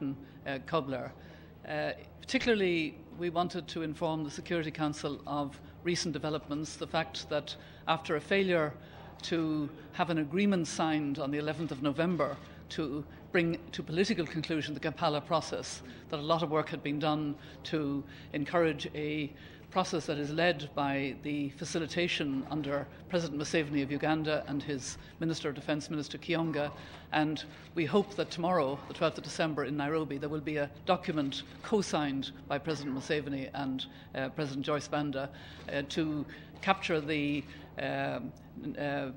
Martin uh. Uh, particularly, we wanted to inform the Security Council of recent developments, the fact that after a failure to have an agreement signed on the 11th of November to bring to political conclusion the Kampala process, that a lot of work had been done to encourage a process that is led by the facilitation under President Museveni of Uganda and his Minister of Defence, Minister Kiyonga. And we hope that tomorrow, the 12th of December in Nairobi, there will be a document co signed by President Museveni and uh, President Joyce Banda uh, to capture the uh, uh,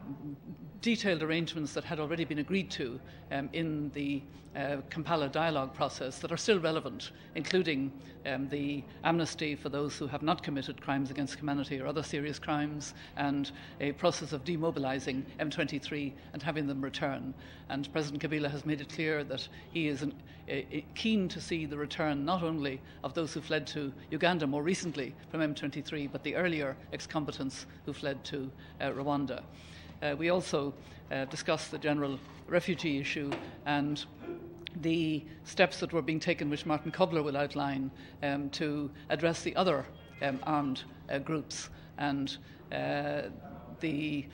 detailed arrangements that had already been agreed to um, in the uh, Kampala dialogue process that are still relevant, including um, the amnesty for those who have not committed crimes against humanity or other serious crimes, and a process of demobilizing M23 and having them return. And President Kabila has made it clear that he is an, a, keen to see the return not only of those who fled to Uganda more recently from M23, but the earlier ex combatants who fled to uh, Rwanda. Uh, we also uh, discussed the general refugee issue and the steps that were being taken, which Martin Kobler will outline, um, to address the other um, armed uh, groups. And uh, the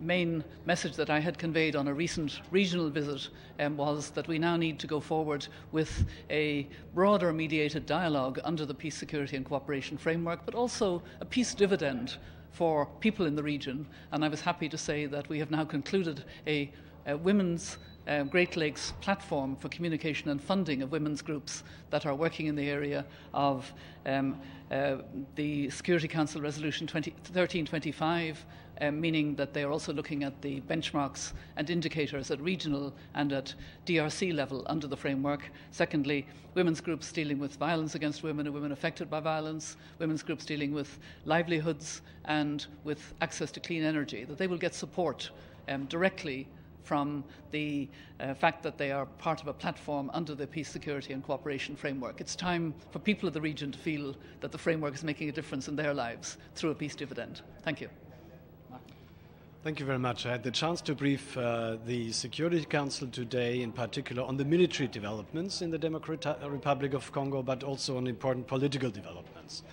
main message that I had conveyed on a recent regional visit um, was that we now need to go forward with a broader mediated dialogue under the peace, security, and cooperation framework, but also a peace dividend for people in the region. And I was happy to say that we have now concluded a, a women's uh, Great Lakes platform for communication and funding of women's groups that are working in the area of um, uh, the Security Council Resolution 20, 1325, um, meaning that they are also looking at the benchmarks and indicators at regional and at DRC level under the framework. Secondly, women's groups dealing with violence against women and women affected by violence, women's groups dealing with livelihoods and with access to clean energy, that they will get support um, directly from the uh, fact that they are part of a platform under the peace, security, and cooperation framework. It's time for people of the region to feel that the framework is making a difference in their lives through a peace dividend. Thank you. Thank you very much. I had the chance to brief uh, the Security Council today, in particular, on the military developments in the Democratic Republic of Congo, but also on important political developments.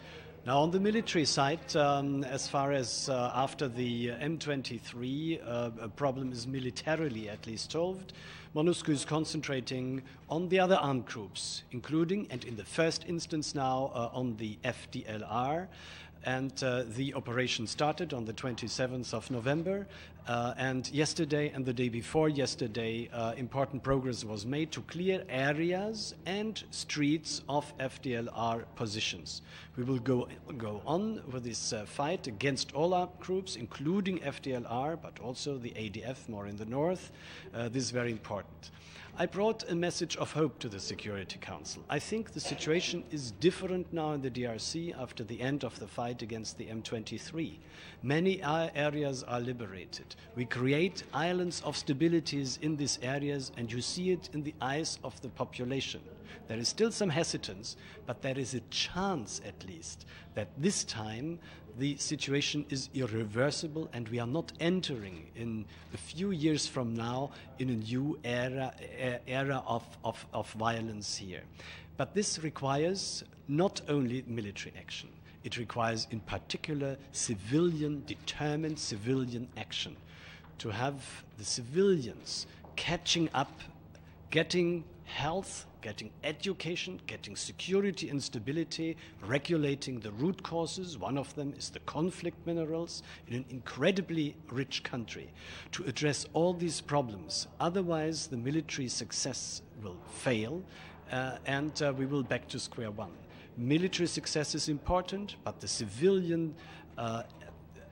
Now, on the military side, um, as far as uh, after the M23 uh, problem is militarily at least solved, MONUSCO is concentrating on the other armed groups, including, and in the first instance now, uh, on the FDLR and uh, the operation started on the 27th of November. Uh, and yesterday and the day before yesterday, uh, important progress was made to clear areas and streets of FDLR positions. We will go, go on with this uh, fight against all our groups, including FDLR, but also the ADF more in the north. Uh, this is very important. I brought a message of hope to the Security Council. I think the situation is different now in the DRC after the end of the fight against the M23. Many areas are liberated. We create islands of stabilities in these areas, and you see it in the eyes of the population. There is still some hesitance, but there is a chance, at least, that this time the situation is irreversible and we are not entering in a few years from now in a new era, era of, of, of violence here. But this requires not only military action, it requires in particular civilian, determined civilian action. To have the civilians catching up, getting health getting education, getting security and stability, regulating the root causes. One of them is the conflict minerals in an incredibly rich country. To address all these problems, otherwise, the military success will fail uh, and uh, we will back to square one. Military success is important, but the civilian uh,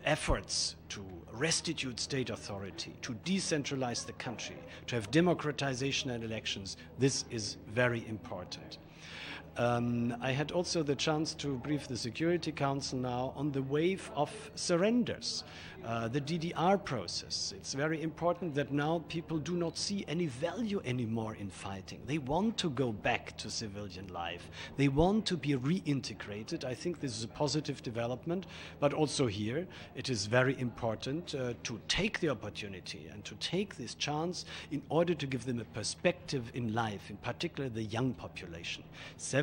efforts to restitute state authority, to decentralize the country, to have democratization and elections, this is very important. Um, I had also the chance to brief the Security Council now on the wave of surrenders, uh, the DDR process. It's very important that now people do not see any value anymore in fighting. They want to go back to civilian life. They want to be reintegrated. I think this is a positive development, but also here it is very important uh, to take the opportunity and to take this chance in order to give them a perspective in life, in particular the young population.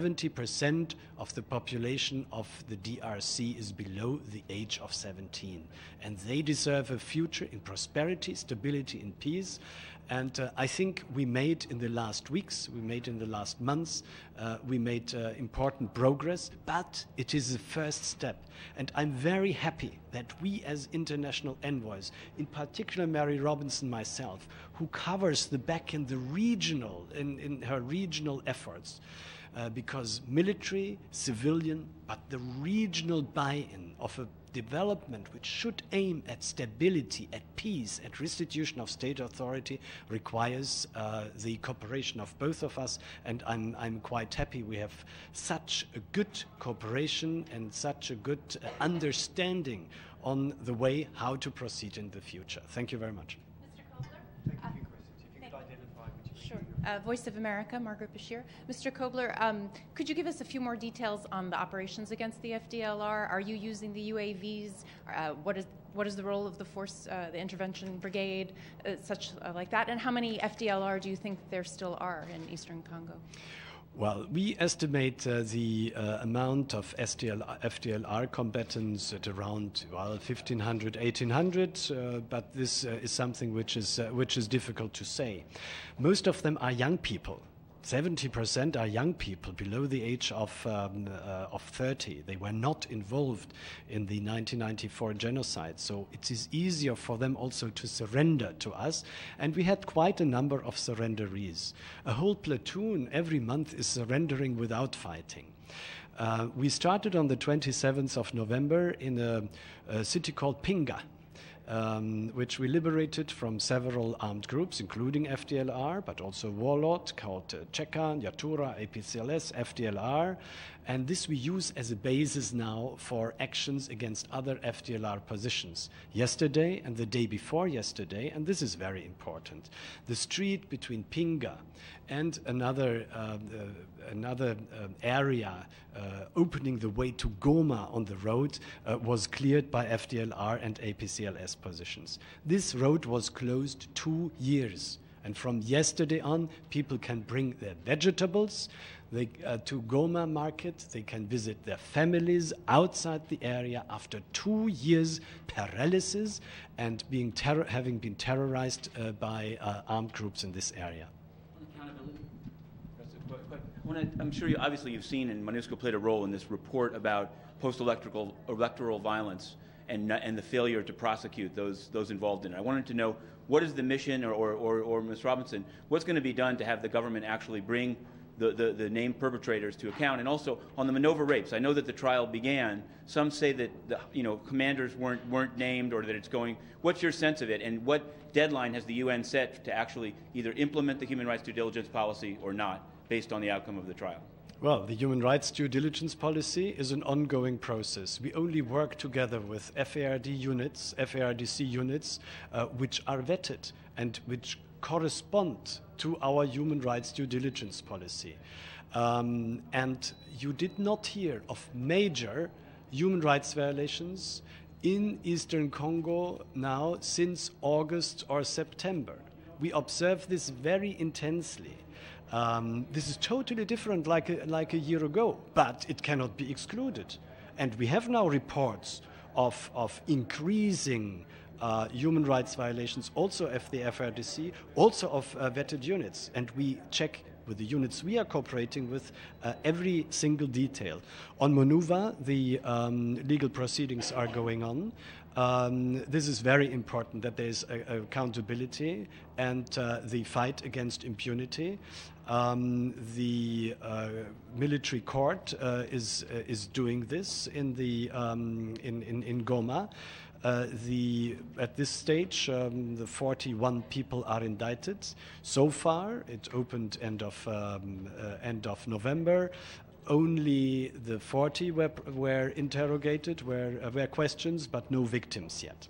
70% of the population of the DRC is below the age of 17, and they deserve a future in prosperity, stability, and peace. And uh, I think we made in the last weeks, we made in the last months, uh, we made uh, important progress, but it is the first step. And I'm very happy that we, as international envoys, in particular Mary Robinson, myself, who covers the back in the regional, in, in her regional efforts, uh, because military, civilian, but the regional buy in of a development which should aim at stability, at peace, at restitution of state authority requires uh, the cooperation of both of us. And I'm, I'm quite happy we have such a good cooperation and such a good uh, understanding on the way how to proceed in the future. Thank you very much. Sure. Uh, Voice of America, Margaret Besheer. Mr. Kobler, um, could you give us a few more details on the operations against the FDLR? Are you using the UAVs? Uh, what is what is the role of the force, uh, the intervention brigade, uh, such uh, like that? And how many FDLR do you think there still are in eastern Congo? Well, we estimate uh, the uh, amount of FDLR combatants at around well 1500, 1800, uh, but this uh, is something which is uh, which is difficult to say. Most of them are young people. 70% are young people below the age of, um, uh, of 30. They were not involved in the 1994 genocide, so it is easier for them also to surrender to us. And we had quite a number of surrenderies. A whole platoon every month is surrendering without fighting. Uh, we started on the 27th of November in a, a city called Pinga um, which we liberated from several armed groups, including FDLR, but also Warlord called uh, Cheka, Nyatura, APCLS, FDLR. And this we use as a basis now for actions against other FDLR positions. Yesterday and the day before yesterday, and this is very important, the street between Pinga and another, uh, uh, another uh, area opening the way to Goma on the road uh, was cleared by FDLR and APCLS positions. This road was closed two years. And from yesterday on, people can bring their vegetables they, uh, to Goma market. They can visit their families outside the area after two years paralysis and being having been terrorized uh, by uh, armed groups in this area. I'm sure you, obviously you've seen, and MONUSCO played a role in this report about post-electoral electoral violence and, and the failure to prosecute those, those involved in it. I wanted to know what is the mission, or, or, or, or Ms. Robinson, what's going to be done to have the government actually bring the, the, the, named perpetrators to account? And also on the Minova rapes, I know that the trial began. Some say that the you know, commanders weren't, weren't named or that it's going. What's your sense of it? And what deadline has the UN set to actually either implement the human rights due diligence policy or not? based on the outcome of the trial? Well, the human rights due diligence policy is an ongoing process. We only work together with FARD units, FARDC units, uh, which are vetted and which correspond to our human rights due diligence policy. Um, and you did not hear of major human rights violations in eastern Congo now since August or September. We observe this very intensely. Um, this is totally different like a, like a year ago, but it cannot be excluded. And we have now reports of, of increasing uh, human rights violations, also of the FRDC, also of uh, vetted units. And we check with the units we are cooperating with uh, every single detail. On Minova, the um, legal proceedings are going on. Um, this is very important that there is accountability and uh, the fight against impunity. Um, the uh, military court uh, is uh, is doing this in the um, in, in, in Goma. Uh, the, at this stage, um, the 41 people are indicted. So far, it opened end of um, uh, end of November only the 40 were, were interrogated, were, uh, were questions, but no victims yet.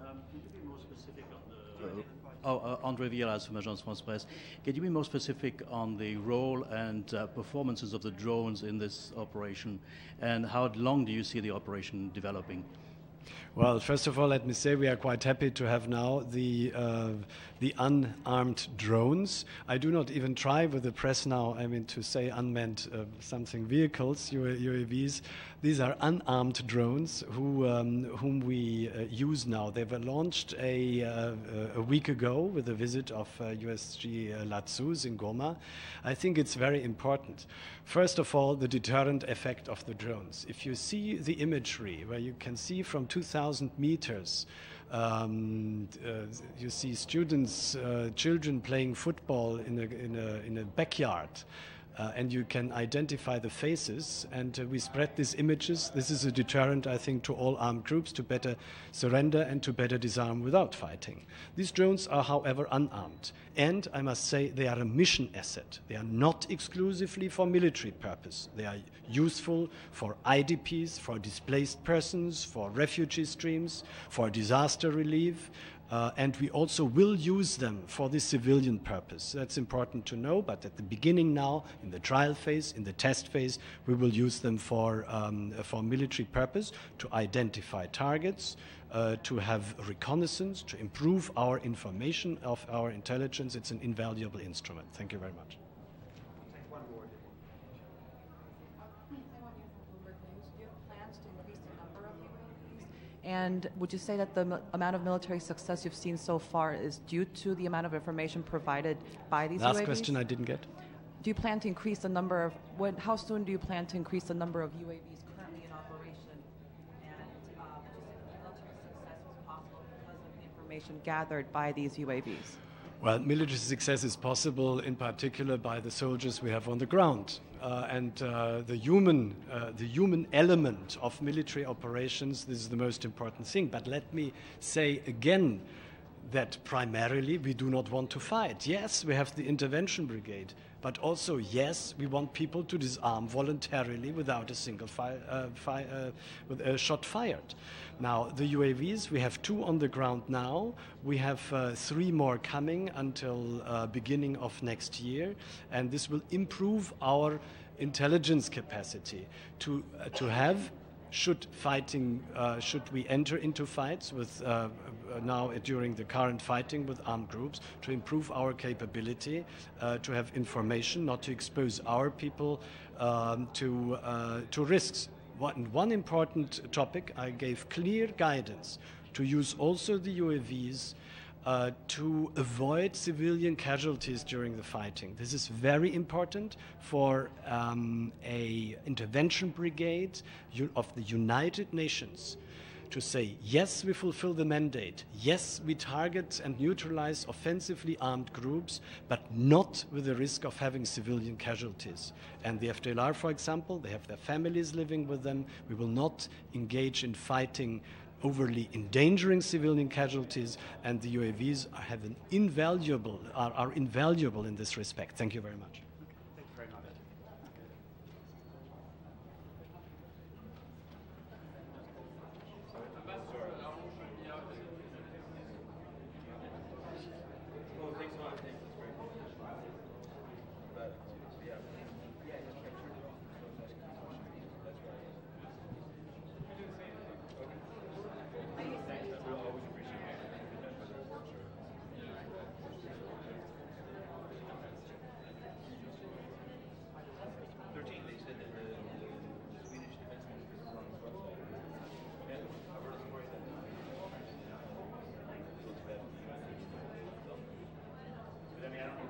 Um, can you be more specific on the Oh, uh, Andre Vieras from Agence France Presse. Can you be more specific on the role and uh, performances of the drones in this operation, and how long do you see the operation developing? Well, first of all, let me say we are quite happy to have now the uh, the unarmed drones. I do not even try with the press now. I mean to say unmanned uh, something vehicles, UAVs. These are unarmed drones who um, whom we uh, use now. They were launched a uh, a week ago with a visit of USG uh, Ladsous in Goma. I think it's very important. First of all, the deterrent effect of the drones. If you see the imagery where you can see from 2,000 meters. Um, uh, you see students, uh, children playing football in a, in a, in a backyard. Uh, and you can identify the faces, and uh, we spread these images. This is a deterrent, I think, to all armed groups to better surrender and to better disarm without fighting. These drones are, however, unarmed, and I must say they are a mission asset. They are not exclusively for military purpose. They are useful for IDPs, for displaced persons, for refugee streams, for disaster relief, uh, and we also will use them for the civilian purpose. That's important to know, but at the beginning now, in the trial phase, in the test phase, we will use them for, um, for military purpose to identify targets, uh, to have reconnaissance, to improve our information of our intelligence. It's an invaluable instrument. Thank you very much. And would you say that the amount of military success you've seen so far is due to the amount of information provided by these Last UAVs? question I didn't get. Do you plan to increase the number of, when, how soon do you plan to increase the number of UAVs currently in operation? And uh, would you say that the military success was possible because of the information gathered by these UAVs? Well, military success is possible in particular by the soldiers we have on the ground. Uh, and uh, the human, uh, the human element of military operations, this is the most important thing. But let me say again that primarily we do not want to fight. Yes, we have the intervention brigade, but also yes, we want people to disarm voluntarily without a single fi- uh, fi- uh, with a shot fired. Now the UAVs, we have two on the ground now. We have uh, three more coming until uh, beginning of next year, and this will improve our intelligence capacity to uh, to have should fighting, uh, should we enter into fights with uh, now during the current fighting with armed groups to improve our capability uh, to have information, not to expose our people um, to uh, to risks. One, one important topic, I gave clear guidance to use also the UAVs uh, to avoid civilian casualties during the fighting. This is very important for um, a intervention brigade of the United Nations to say, yes, we fulfill the mandate. Yes, we target and neutralize offensively armed groups, but not with the risk of having civilian casualties. And the FDLR, for example, they have their families living with them. We will not engage in fighting overly endangering civilian casualties, and the UAVs are, have an invaluable, are, are invaluable in this respect. Thank you very much.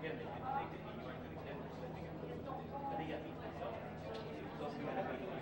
Again, they can, they can be, you are going to connect with them. I think that means myself. So, so, so,